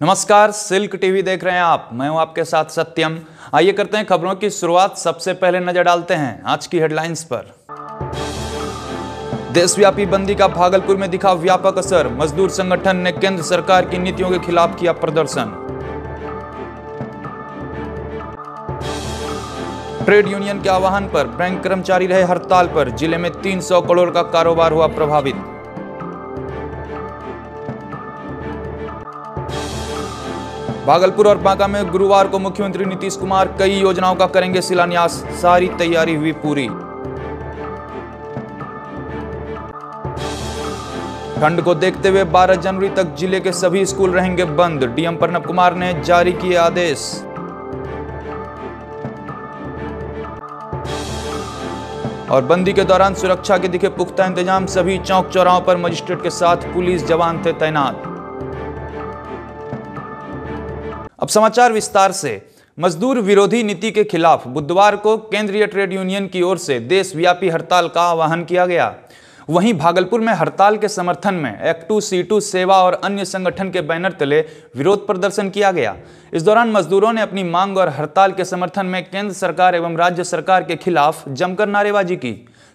नमस्कार, silk TV देख रहे हैं आप। मैं हूँ आपके साथ सत्यम। आइए करते हैं खबरों की शुरुआत। सबसे पहले नज़र डालते हैं आज की हेडलाइंस पर। देशव्यापी बंदी का भागलपुर में दिखा व्यापक असर। मजदूर संगठन ने केंद्र सरकार की नीतियों के खिलाफ किया प्रदर्शन। ट्रेड यूनियन के आह्वान पर बैंक कर्मचारी रहे हड़ताल पर। ज़िले में 300 करोड़ का कारोबार हुआ प्रभावित। भागलपुर और बांका में गुरुवार को मुख्यमंत्री नीतीश कुमार कई योजनाओं का करेंगे शिलान्यास। सारी तैयारी हुई पूरी। ठंड को देखते हुए 12 जनवरी तक ज़िले के सभी स्कूल रहेंगे बंद। डीएम प्रणब कुमार ने जारी किए आदेश। और बंदी के दौरान सुरक्षा के दिखे पुख्ता इंतज़ाम, सभी चौक चौराहों पर मजिस्ट्रेट के साथ पुलिस जवान थे तैनात। अब समाचार विस्तार से। मजदूर विरोधी नीति के खिलाफ बुधवार को केंद्रीय ट्रेड यूनियन की ओर से देशव्यापी हड़ताल का आह्वान किया गया। वहीं भागलपुर में हड़ताल के समर्थन में एक्टू सीटू सेवा और अन्य संगठन के बैनर तले विरोध प्रदर्शन किया गया। इस दौरान मजदूरों ने अपनी मांग और हड़ताल के समर्थन में केंद्र सरकार एवं राज्य सरकार के खिलाफ जमकर नारेबाजी की।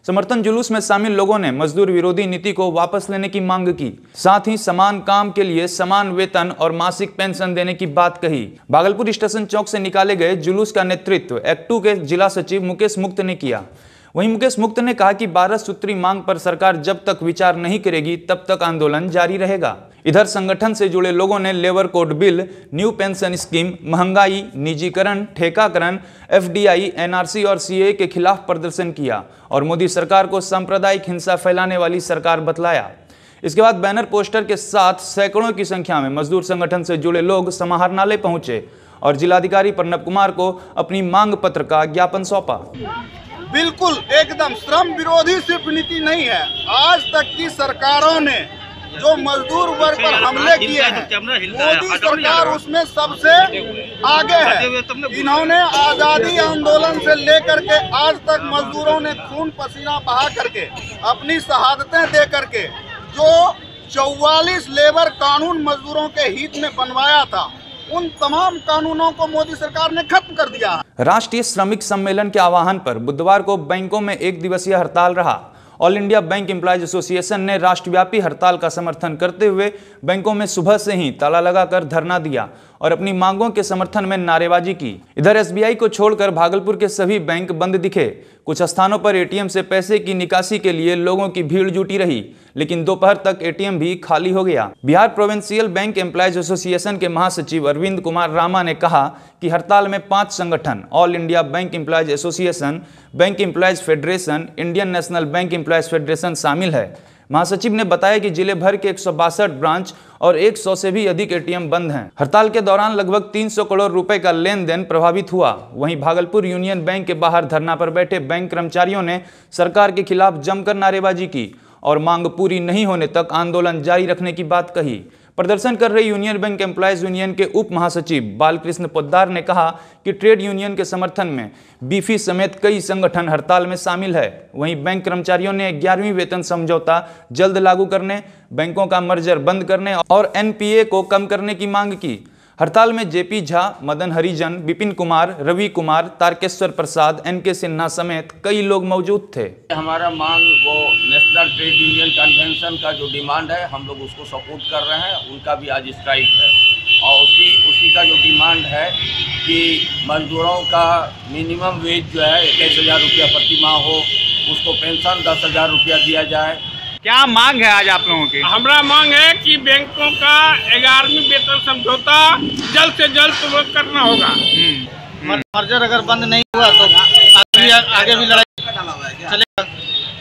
समर्थन जुलूस में शामिल लोगों ने मजदूर विरोधी नीति को वापस लेने की मांग की। साथ ही समान काम के लिए समान वेतन और मासिक पेंशन देने की बात कही। भागलपुर स्टेशन चौक से निकाले गए जुलूस का नेतृत्व एक्टू के जिला सचिव मुकेश मुक्त ने किया। वहीं मुकेश मुक्त ने कहा कि बारह सूत्री मांग पर सरकार जब तक विचार नहीं करेगी, तब तक आंदोलन जारी रहेगा। इधर संगठन से जुड़े लोगों ने labour code bill new pension scheme महँगाई निजीकरण ठेकाकरण एफडीआई, एनआरसी और सीए के खिलाफ प्रदर्शन किया और मोदी सरकार को सांप्रदायिक हिंसा फैलाने वाली सरकार बतलाया। इसके बाद बैनर पोस्टर के साथ सैकड़ों की संख्या में मजदूर संगठन से जुड़े लोग समाहरणालय पहुँचे और जिलाधिकारी प्रणब कुमार को अपनी मांग पत्र का ज्ञापन सौंपा। बिल्कुल एकदम। श्रम विरोधी सिर्फ़ नीति नहीं है। आज तक की सरकारों ने जो मजदूर वर्ग पर हमले किए हैं मोदी सरकार उसमें सबसे आगे है। इन्होंने आज़ादी आंदोलन से लेकर के आज तक मजदूरों ने खून पसीना बहा करके अपनी शहादतें दे करके जो चौवालीस लेबर कानून मजदूरों के हित में बनवाया था उन तमाम कानूनों को मोदी सरकार ने खत्म कर दिया राष्ट्रीय श्रमिक सम्मेलन के आह्वान पर बुधवार को बैंकों में एक दिवसीय हड़ताल रहा। All India bank employees association ने राष्ट्रव्यापी हड़ताल का समर्थन करते हुए बैंकों में सुबह से ही ताला लगाकर धरना दिया और अपनी मांगों के समर्थन में नारेबाजी की। इधर एसबीआई को छोड़कर भागलपुर के सभी बैंक बंद दिखे। कुछ स्थानों पर एटीएम से पैसे की निकासी के लिए लोगों की भीड़ जुटी रही। लेकिन दोपहर तक एटीएम भी खाली हो गया। Bihar provincial bank employees association के महासचिव अरविंद कुमार रामा ने कहा कि हड़ताल में पाँच संगठन all India bank employees association bank employees federation Indian national bank employees federation शामिल है। महासचिव ने बताया कि ज़िले भर के एक सौ बासठ ब्रांच और 100 से भी अधिक एटीएम बंद हैं। हड़ताल के दौरान लगभग 300 करोड़ रुपए का लेन देन प्रभावित हुआ। वहीं भागलपुर यूनियन बैंक के बाहर धरना पर बैठे बैंक कर्मचारियों ने सरकार के खिलाफ जमकर नारेबाजी की और मांग पूरी नहीं होने तक आंदोलन जारी रखने की बात कही। प्रदर्शन कर रही यूनियन बैंक एम्प्लॉयज़ यूनियन के उप महासचिव बालकृष्ण पोद्दार ने कहा कि ट्रेड यूनियन के समर्थन में बीफी समेत कई संगठन हड़ताल में शामिल है। वहीं बैंक कर्मचारियों ने ग्यारहवीं वेतन समझौता जल्द लागू करने, बैंकों का मर्जर बंद करने और एनपीए को कम करने की मांग की। हड़ताल में JP Jha, Madan Harijan Vipin Kumar, Ravi Kumar, Tarkeshwar Prasad N K Sinha समेत कई लोग मौजूद थे। हमारा मांग ट्रेड यूनियन कन्वेंशन का जो डिमांड है हम लोग उसको सपोर्ट कर रहे हैं उनका भी आज स्ट्राइक है। और उसी उसी का जो डिमांड है कि मजदूरों का मिनिमम वेज जो है इक्कीस हज़ार रुपया प्रति माह हो उसको पेंशन दस हज़ार रुपया दिया जाए। क्या मांग है आज आप लोगों की? हमारा मांग है कि बैंकों का ग्यारहवीं वेतन समझौता जल्द से जल्द करना होगा। मर्जर अगर बंद नहीं हुआ तो आगे भी आगे भी लड़ाई चलेगा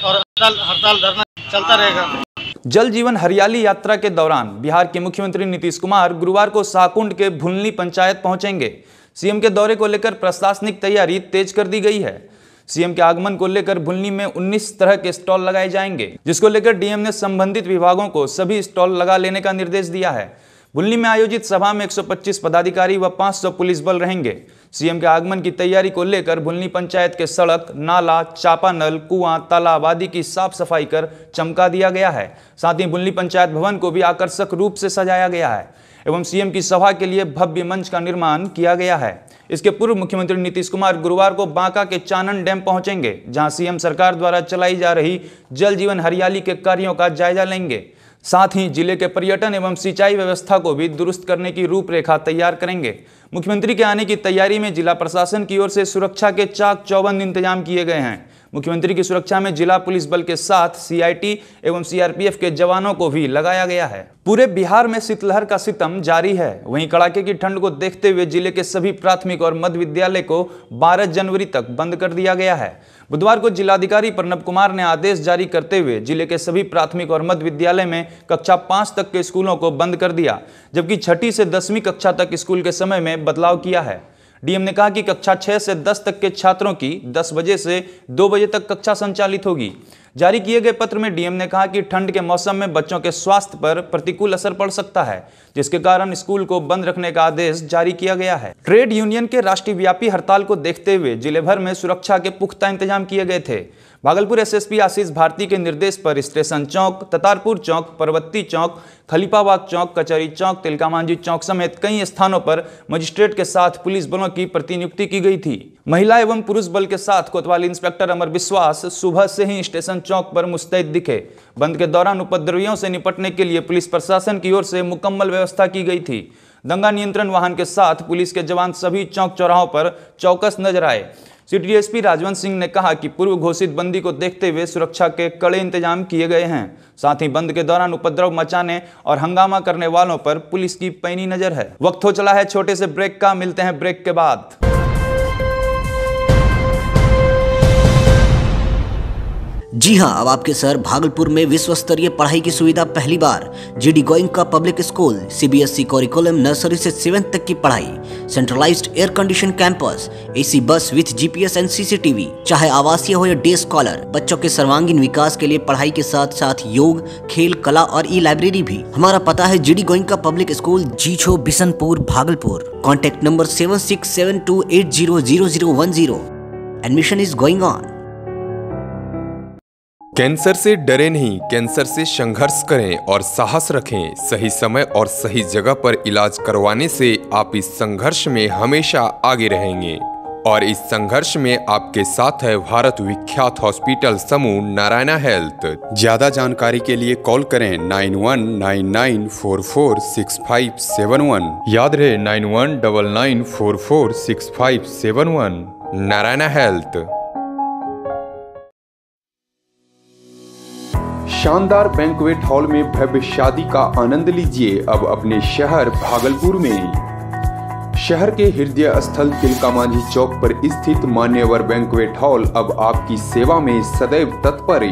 और हड़ताल हड़ताल धरना चलता रहेगा। जल जीवन हरियाली यात्रा के दौरान बिहार के मुख्यमंत्री नीतीश कुमार गुरुवार को साकुंड के भुलनी पंचायत पहुँचेंगे। सीएम के दौरे को लेकर प्रशासनिक तैयारी तेज कर दी गई है। सीएम के आगमन को लेकर भुलनी में 19 तरह के स्टॉल लगाए जाएँगे, जिसको लेकर डीएम ने संबंधित विभागों को सभी स्टॉल लगा लेने का निर्देश दिया है। बुल्ली में आयोजित सभा में 125 पदाधिकारी व 500 पुलिस बल रहेंगे। सीएम के आगमन की तैयारी को लेकर बुल्ली पंचायत के सड़क, नाला चापानल कुआँ, तालाब आदि की साफ़ सफ़ाई कर चमका दिया गया है। साथ ही बुल्ली पंचायत भवन को भी आकर्षक रूप से सजाया गया है एवं सीएम की सभा के लिए भव्य मंच का निर्माण किया गया है। इसके पूर्व मुख्यमंत्री नीतीश कुमार गुरुवार को बांका के चानन डैम पहुँचेंगे, जहाँ सीएम सरकार द्वारा चलाई जा रही जल जीवन हरियाली के कार्यों का जायजा लेंगे। साथ ही ज़िले के पर्यटन एवं सिंचाई व्यवस्था को भी दुरुस्त करने की रूपरेखा तैयार करेंगे। मुख्यमंत्री के आने की तैयारी में जिला प्रशासन की ओर से सुरक्षा के चाक चौबंद इंतज़ाम किए गए हैं। मुख्यमंत्री की सुरक्षा में जिला पुलिस बल के साथ सीआईटी एवं सीआरपीएफ के जवानों को भी लगाया गया है। पूरे बिहार में शीतलहर का सितम जारी है। वहीं कड़ाके की ठंड को देखते हुए ज़िले के सभी प्राथमिक और मध्य विद्यालय को 12 जनवरी तक बंद कर दिया गया है। बुधवार को जिलाधिकारी प्रणब कुमार ने आदेश जारी करते हुए ज़िले के सभी प्राथमिक और मध्य विद्यालय में कक्षा पाँच तक के स्कूलों को बंद कर दिया, जबकि छठी से दसवीं कक्षा तक स्कूल के समय में बदलाव किया है। डीएम ने कहा कि कक्षा 6 से 10 तक के छात्रों की 10 बजे से 2 बजे तक कक्षा संचालित होगी। जारी किए गए पत्र में डीएम ने कहा कि ठंड के मौसम में बच्चों के स्वास्थ्य पर प्रतिकूल असर पड़ सकता है, जिसके कारण स्कूल को बंद रखने का आदेश जारी किया गया है। ट्रेड यूनियन के राष्ट्रीय व्यापी हड़ताल को देखते हुए ज़िले भर में सुरक्षा के पुख्ता इंतज़ाम किए गए थे। भागलपुर एसएसपी आशीष भारती के निर्देश पर स्टेशन चौक, ततारपुर चौक, पर्वती चौक, खलीफाबाग चौक, कचहरी चौक, तिलकामांझी चौक समेत कई स्थानों पर मजिस्ट्रेट के साथ पुलिस बलों की प्रतिनियुक्ति की गई थी। महिला एवं पुरुष बल के साथ कोतवाली इंस्पेक्टर अमर विश्वास सुबह से ही स्टेशन चौक पर मुस्तैद दिखे। बंद के दौरान उपद्रवियों से निपटने के लिए पुलिस प्रशासन की ओर से मुकम्मल व्यवस्था की गई थी। दंगा नियंत्रण वाहन के साथ पुलिस के जवान सभी चौक चौराहों पर चौकस नज़र आए। सिटी डीएसपी राजवंत सिंह ने कहा कि पूर्व घोषित बंदी को देखते हुए सुरक्षा के कड़े इंतज़ाम किए गए हैं। साथ ही बंद के दौरान उपद्रव मचाने और हंगामा करने वालों पर पुलिस की पैनी नज़र है। वक्त हो चला है छोटे से ब्रेक का, मिलते हैं ब्रेक के बाद। जी हाँ अब आपके शहर भागलपुर में विश्व स्तरीय पढ़ाई की सुविधा पहली बार। GD Goenka public school CBSE curriculum nursery से सेवेंथ तक की पढ़ाई। Centralised air condition campus AC bus with GPS and CCTV चाहे आवासीय हो या डे स्कॉलर बच्चों के सर्वांगीण विकास के लिए पढ़ाई के साथ साथ योग, खेल, कला और ई लाइब्रेरी भी। हमारा पता है जीडी गोइंग का पब्लिक स्कूल जी छो Bishanpur Bhagalpur. Contact number seven six seven two eight zero zero zero one zero admission is going on cancer से डरे नहीं, कैंसर से संघर्ष करें और साहस रखें। सही समय और सही जगह पर इलाज करवाने से आप इस संघर्ष में हमेशा आगे रहेंगे। और इस संघर्ष में आपके साथ है भारत विख्यात हॉस्पिटल समूह नारायणा हेल्थ। ज़्यादा जानकारी के लिए कॉल करें nine one nine nine four four six five seven one. याद रहे nine one double nine four four six five seven one. Narayana health. शानदार बैंकवेट हॉल में भव्य शादी का आनंद लीजिए अब अपने शहर भागलपुर में। शहर के हृदय स्थल तिलका मांझी चौक पर स्थित मान्यवर बैंकवेट हॉल अब आपकी सेवा में सदैव तत्पर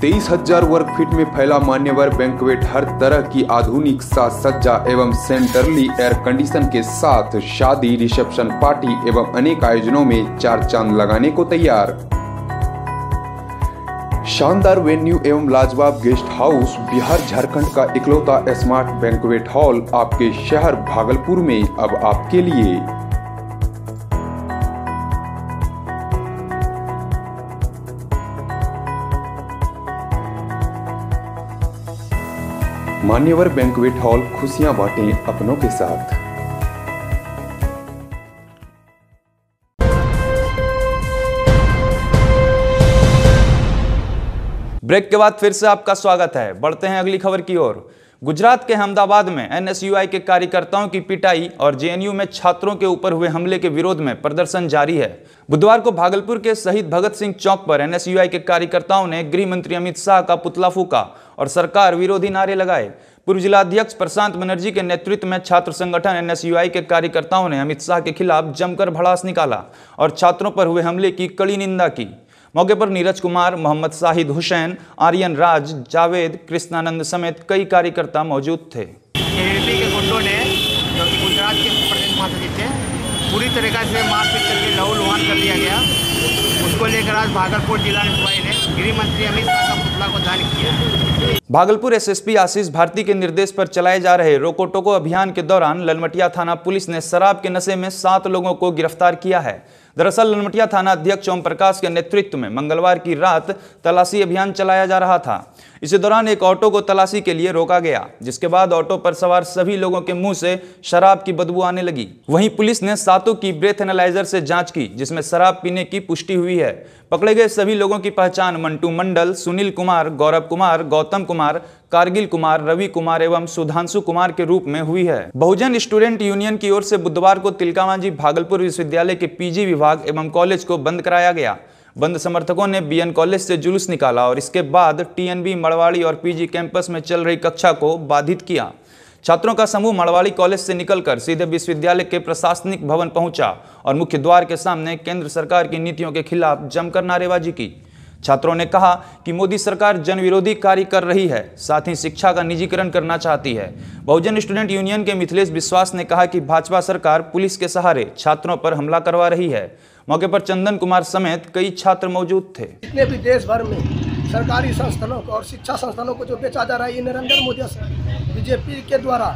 तेईस हज़ार वर्ग फीट में फैला मान्यवर बैंकवेट हर तरह की आधुनिक साज सज्जा एवं सेंटरली एयर कंडीशन के साथ शादी रिसेप्शन पार्टी एवं अनेक आयोजनों में चार चाँद लगाने को तैयार। शानदार वेन्यू एवं लाजवाब गेस्ट हाउस बिहार झारखंड का इकलौता स्मार्ट बैंकवेट हॉल आपके शहर भागलपुर में अब आपके लिए। मान्यवर बैंकवेट हॉल खुशियाँ बांटें अपनों के साथ। ब्रेक के बाद फिर से आपका स्वागत है। बढ़ते हैं अगली खबर की ओर। गुजरात के अहमदाबाद में एनएसयूआई के कार्यकर्ताओं की पिटाई और जेएनयू में छात्रों के ऊपर हुए हमले के विरोध में प्रदर्शन जारी है। बुधवार को भागलपुर के शहीद भगत सिंह चौक पर एनएसयूआई के कार्यकर्ताओं ने गृह मंत्री अमित शाह का पुतला फूका और सरकार विरोधी नारे लगाए। पूर्व जिलाध्यक्ष प्रशांत बनर्जी के नेतृत्व में छात्र संगठन एनएसयूआई के कार्यकर्ताओं ने अमित शाह के खिलाफ जमकर भड़ास निकाला और छात्रों पर हुए हमले की कड़ी निंदा की। मौके पर नीरज कुमार मोहम्मद शाहिद हुसैन आर्यन राज जावेद कृष्णानंद समेत कई कार्यकर्ता मौजूद थे। के गुंडों ने जो कि गुजरात के प्रदेश महासचिव थे पूरी तरीका से मारपीट करके लहूलुहान कर दिया गया। उसको लेकर आज भागलपुर जिला न्यायालय ने गृह मंत्री अमित शाह का पुतला को दान किया। भागलपुर एसएसपी आशीष भारती के निर्देश पर चलाए जा रहे रोको टोको अभियान के दौरान ललमटिया थाना पुलिस ने शराब के नशे में सात लोगों को गिरफ़्तार किया है। दरअसल ललमटिया थाना अध्यक्ष ओम प्रकाश के नेतृत्व में मंगलवार की रात तलाशी अभियान चलाया जा रहा था। इसी दौरान एक ऑटो को तलाशी के लिए रोका गया, जिसके बाद ऑटो पर सवार सभी लोगों के मुँह से शराब की बदबू आने लगी। वहीं पुलिस ने सातों की ब्रेथ एनालाइजर से जाँच की, जिसमें शराब पीने की पुष्टि हुई है। पकड़े गए सभी लोगों की पहचान मंटू मंडल, सुनील कुमार, गौरव कुमार, गौतम कुमार कारगिल कुमार, रवि कुमार एवं सुधांशु कुमार के रूप में हुई है। बहुजन स्टूडेंट यूनियन की ओर से बुधवार को तिलकामांझी भागलपुर विश्वविद्यालय के पीजी विभाग एवं कॉलेज को बंद कराया गया। बंद समर्थकों ने बीएन कॉलेज से जुलूस निकाला और इसके बाद टीएनबी, मड़वाड़ी और पीजी कैंपस में चल रही कक्षा को बाधित किया। छात्रों का समूह मड़वाड़ी कॉलेज से निकलकर सीधे विश्वविद्यालय के प्रशासनिक भवन पहुँचा और मुख्य द्वार के सामने केंद्र सरकार की नीतियों के खिलाफ जमकर नारेबाजी की। छात्रों ने कहा कि मोदी सरकार जन विरोधी कार्य कर रही है, साथ ही शिक्षा का निजीकरण करना चाहती है। बहुजन स्टूडेंट यूनियन के मिथिलेश विश्वास ने कहा कि भाजपा सरकार पुलिस के सहारे छात्रों पर हमला करवा रही है। मौके पर चंदन कुमार समेत कई छात्र मौजूद थे। जितने भी देश भर में सरकारी संस्थानों को और शिक्षा संस्थानों को जो बेचा जा रहा है, ये नरेंद्र मोदी बीजेपी के द्वारा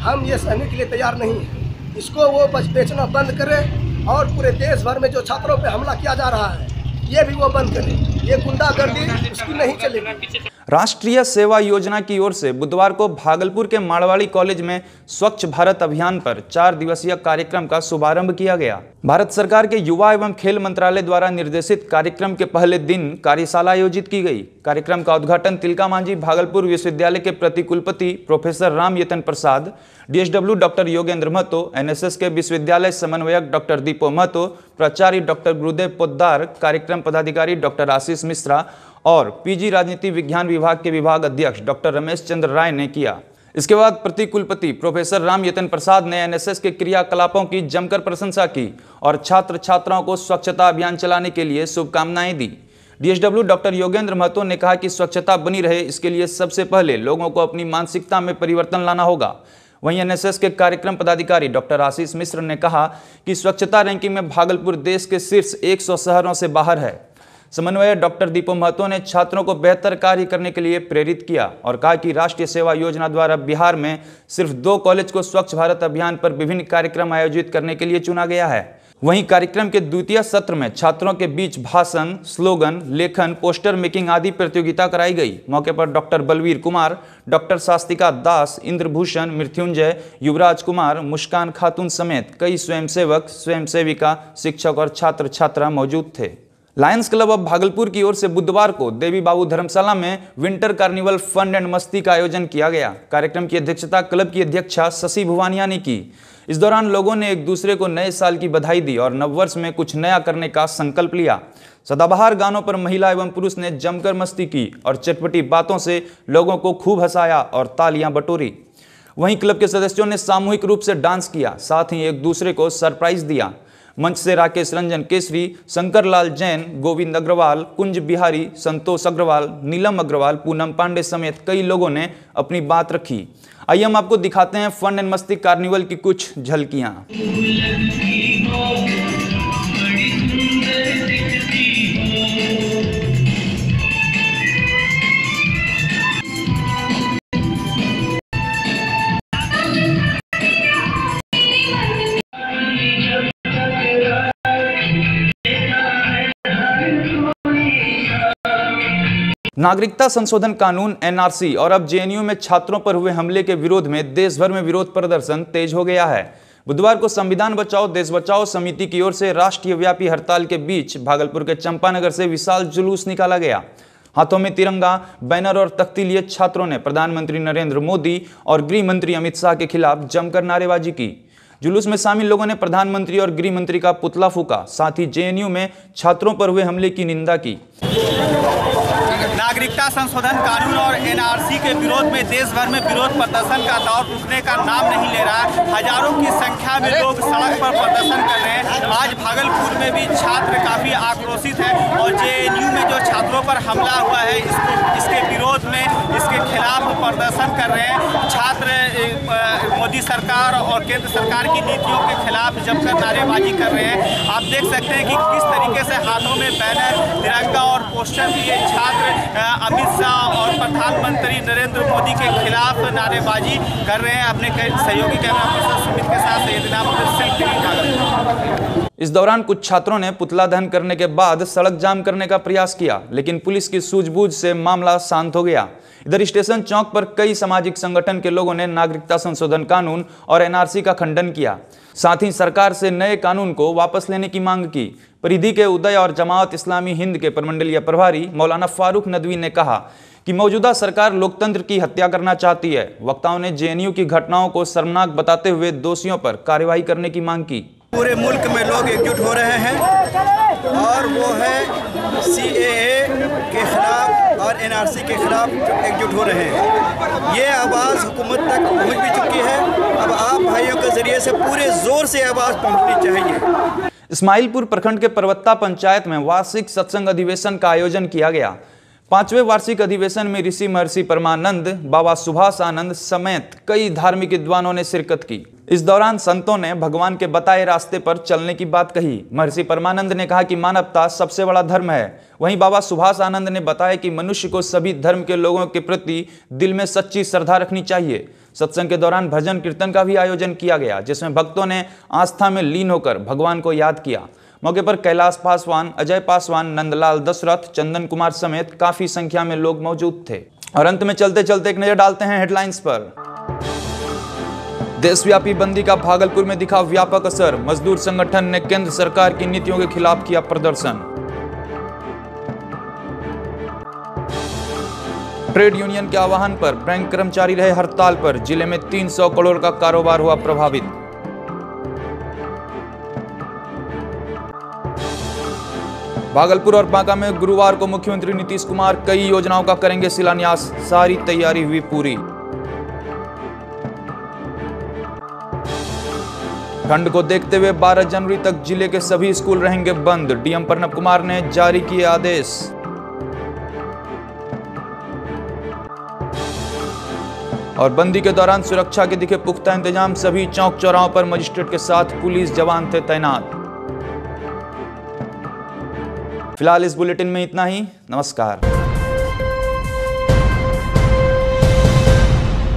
हम ये सहने के लिए तैयार नहीं है। इसको वो बस बेचना बंद करे और पूरे देश भर में जो छात्रों पे हमला किया जा रहा है, ये भी वो बंद करे। ये गुंडागर्दी उसकी नहीं चलेगी। राष्ट्रीय सेवा योजना की ओर से बुधवार को भागलपुर के माड़वाड़ी कॉलेज में स्वच्छ भारत अभियान पर चार दिवसीय कार्यक्रम का शुभारंभ किया गया। भारत सरकार के युवा एवं खेल मंत्रालय द्वारा निर्देशित कार्यक्रम के पहले दिन कार्यशाला आयोजित की गई। कार्यक्रम का उद्घाटन तिलका मांझी भागलपुर विश्वविद्यालय के प्रतिकुलपति professor Ram Yatan Prasad, DSW doctor Yogendra Mahato, NSS के विश्वविद्यालय समन्वयक डॉक्टर दीपो महतो, प्राचार्य डॉक्टर गुरुदेव पोद्दार, कार्यक्रम पदाधिकारी डॉक्टर आशीष मिश्रा और पीजी राजनीति विज्ञान विभाग के विभाग अध्यक्ष डॉक्टर रमेश चंद्र राय ने किया। इसके बाद प्रतिकुलपति प्रोफेसर राम यतन प्रसाद ने एनएसएस के क्रियाकलापों की जमकर प्रशंसा की और छात्र छात्राओं को स्वच्छता अभियान चलाने के लिए शुभकामनाएँ दी। डीएसडब्ल्यू डॉक्टर योगेंद्र महतो ने कहा कि स्वच्छता बनी रहे, इसके लिए सबसे पहले लोगों को अपनी मानसिकता में परिवर्तन लाना होगा। वहीं एनएसएस के कार्यक्रम पदाधिकारी डॉक्टर आशीष मिश्र ने कहा कि स्वच्छता रैंकिंग में भागलपुर देश के शीर्ष 100 शहरों से बाहर है। समन्वय डॉक्टर दीपो महतो ने छात्रों को बेहतर कार्य करने के लिए प्रेरित किया और कहा कि राष्ट्रीय सेवा योजना द्वारा बिहार में सिर्फ़ दो कॉलेज को स्वच्छ भारत अभियान पर विभिन्न कार्यक्रम आयोजित करने के लिए चुना गया है। वहीं कार्यक्रम के द्वितीय सत्र में छात्रों के बीच भाषण, स्लोगन, लेखन, पोस्टर मेकिंग आदि प्रतियोगिता कराई गई। मौके पर डॉक्टर बलवीर कुमार, डॉक्टर शास्तिका दास, इंद्रभूषण, मृत्युंजय, युवराज कुमार, मुस्कान खातून समेत कई स्वयंसेवक, स्वयंसेविका, शिक्षक और छात्र छात्रा मौजूद थे। लायंस क्लब ऑफ़ भागलपुर की ओर से बुधवार को देवी बाबू धर्मशाला में विंटर कार्निवल फंड एंड मस्ती का आयोजन किया गया। कार्यक्रम की अध्यक्षता क्लब की अध्यक्षा शशि भुवानिया ने की। इस दौरान लोगों ने एक दूसरे को नए साल की बधाई दी और नववर्ष में कुछ नया करने का संकल्प लिया। सदाबहार गानों पर महिला एवं पुरुष ने जमकर मस्ती की और चटपटी बातों से लोगों को खूब हंसाया और तालियाँ बटोरी। वहीं क्लब के सदस्यों ने सामूहिक रूप से डांस किया। साथ ही एक दूसरे को सरप्राइज़ दिया। मंच से राकेश रंजन केसरी शंकर लाल जैन, गोविंद अग्रवाल, कुंज बिहारी, संतोष अग्रवाल, नीलम अग्रवाल, पूनम पांडे समेत कई लोगों ने अपनी बात रखी। आइए हम आपको दिखाते हैं फन एंड मस्ती कार्निवल की कुछ झलकियाँ। नागरिकता संशोधन कानून एनआरसी और अब जेएनयू में छात्रों पर हुए हमले के विरोध में देश भर में विरोध प्रदर्शन तेज हो गया है। बुधवार को संविधान बचाओ, देश बचाओ समिति की ओर से राष्ट्रीय व्यापी हड़ताल के बीच भागलपुर के चंपानगर से विशाल जुलूस निकाला गया। हाथों में तिरंगा, बैनर और तख्ती लिए छात्रों ने प्रधानमंत्री नरेंद्र मोदी और गृह मंत्री अमित शाह के खिलाफ जमकर नारेबाजी की। जुलूस में शामिल लोगों ने प्रधानमंत्री और गृह मंत्री का पुतला फूका। साथ ही जेएनयू में छात्रों पर हुए हमले की निंदा की। नागरिकता संशोधन कानून और एनआरसी के विरोध में देश भर में विरोध प्रदर्शन का दौर रुकने का नाम नहीं ले रहा। हज़ारों की संख्या में लोग सड़क पर प्रदर्शन कर रहे हैं। आज भागलपुर में भी छात्र काफ़ी आक्रोशित हैं और जेएनयू में जो छात्रों पर हमला हुआ है, इसको इसके विरोध में इसके खिलाफ प्रदर्शन कर रहे हैं। छात्र मोदी सरकार और केंद्र सरकार की नीतियों के खिलाफ जब कर नारेबाजी कर रहे हैं, आप देख सकते हैं कि किस तरीके से हाथों में बैनर, तिरंगा और पोस्टर लिए छात्र अमित शाह और प्रधानमंत्री नरेंद्र मोदी के खिलाफ नारेबाजी कर रहे हैं। अपने सहयोगी कैमरा पर्सन सुमित के साथ सैयदना इस दौरान कुछ छात्रों ने पुतला दहन करने के बाद सड़क जाम करने का प्रयास किया, लेकिन पुलिस की सूझबूझ से मामला शांत हो गया। इधर स्टेशन चौक पर कई सामाजिक संगठन के लोगों ने नागरिकता संशोधन कानून और एनआरसी का खंडन किया। साथ ही सरकार से नए कानून को वापस लेने की मांग की। परिधि के उदय और जमात इस्लामी हिंद के प्रमंडलीय प्रभारी मौलाना फारूक नदवी ने कहा कि मौजूदा सरकार लोकतंत्र की हत्या करना चाहती है। वक्ताओं ने जेएनयू की घटनाओं को शर्मनाक बताते हुए दोषियों पर कार्रवाई करने की मांग की। पूरे मुल्क में लोग एकजुट हो रहे हैं और वो है सी के खिलाफ और एनआरसी के खिलाफ एकजुट हो रहे हैं। ये आवाज़ हुकूमत तक पहुँच भी चुकी है। अब आप भाइयों के ज़रिए से पूरे ज़ोर से आवाज़ पहुंचनी चाहिए। इस्माइलपुर प्रखंड के पर्वत्ता पंचायत में वार्षिक सत्संग अधिवेशन का आयोजन किया गया। पाँचवें वार्षिक अधिवेशन में ऋषि महर्षि परमानंद, बाबा सुभाष आनंद समेत कई धार्मिक विद्वानों ने शिरकत की। इस दौरान संतों ने भगवान के बताए रास्ते पर चलने की बात कही। महर्षि परमानंद ने कहा कि मानवता सबसे बड़ा धर्म है। वहीं बाबा सुभाष आनंद ने बताया कि मनुष्य को सभी धर्म के लोगों के प्रति दिल में सच्ची श्रद्धा रखनी चाहिए। सत्संग के दौरान भजन कीर्तन का भी आयोजन किया गया, जिसमें भक्तों ने आस्था में लीन होकर भगवान को याद किया। मौके पर कैलाश पासवान, अजय पासवान, नंदलाल दशरथ, चंदन कुमार समेत काफ़ी संख्या में लोग मौजूद थे। और अंत में चलते चलते एक नज़र डालते हैं हेडलाइंस पर। देशव्यापी बंदी का भागलपुर में दिखा व्यापक असर। मजदूर संगठन ने केंद्र सरकार की नीतियों के खिलाफ किया प्रदर्शन। ट्रेड यूनियन के आह्वान पर बैंक कर्मचारी रहे हड़ताल पर। ज़िले में 300 करोड़ का कारोबार हुआ प्रभावित। भागलपुर और बांका में गुरुवार को मुख्यमंत्री नीतीश कुमार कई योजनाओं का करेंगे शिलान्यास। सारी तैयारी हुई पूरी। ठंड को देखते हुए 12 जनवरी तक ज़िले के सभी स्कूल रहेंगे बंद। डीएम प्रणब कुमार ने जारी किए आदेश। और बंदी के दौरान सुरक्षा के दिखे पुख्ता इंतज़ाम, सभी चौक चौराहों पर मजिस्ट्रेट के साथ पुलिस जवान थे तैनात। फ़िलहाल इस बुलेटिन में इतना ही। नमस्कार।